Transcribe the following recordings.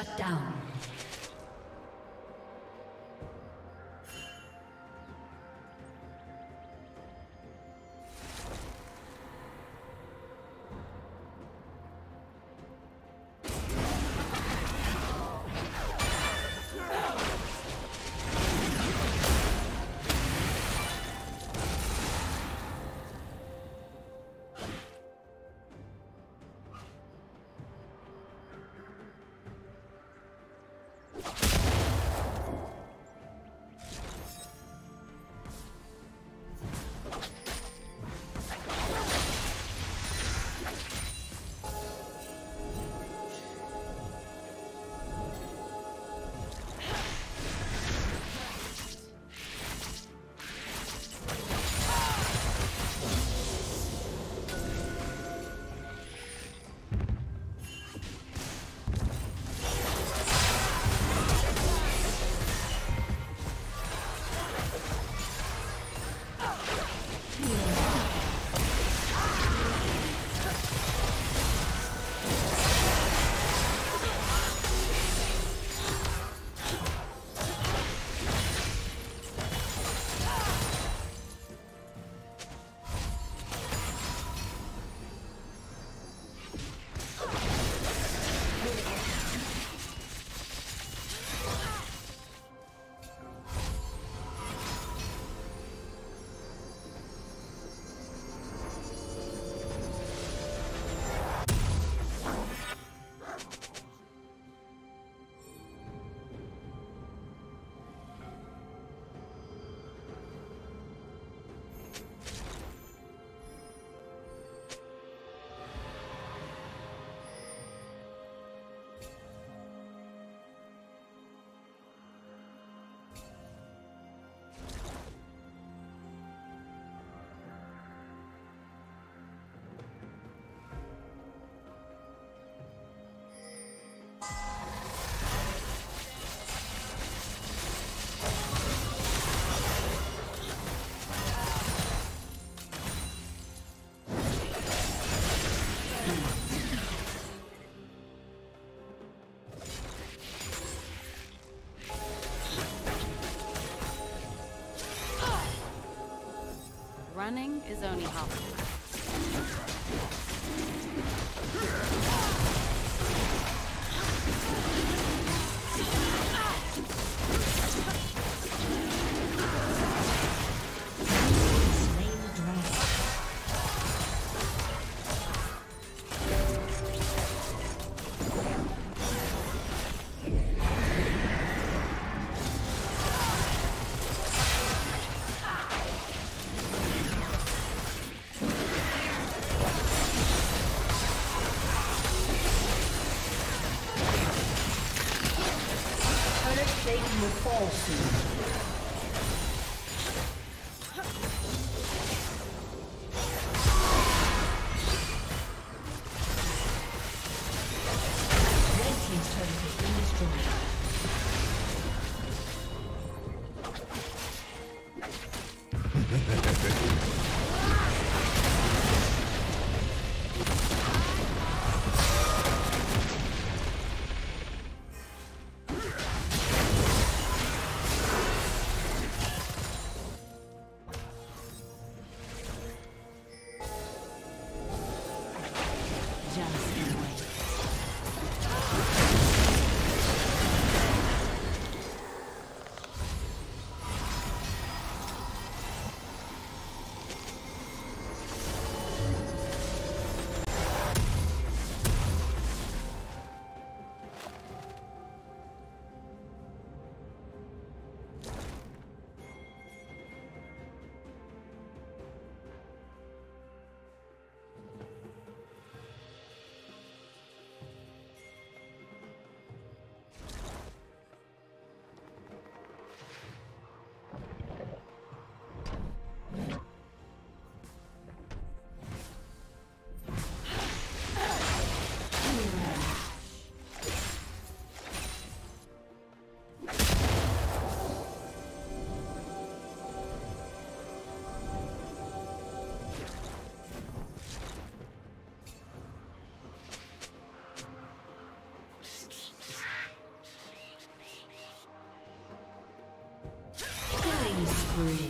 Shut down. Running is only half. spree.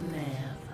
Laugh.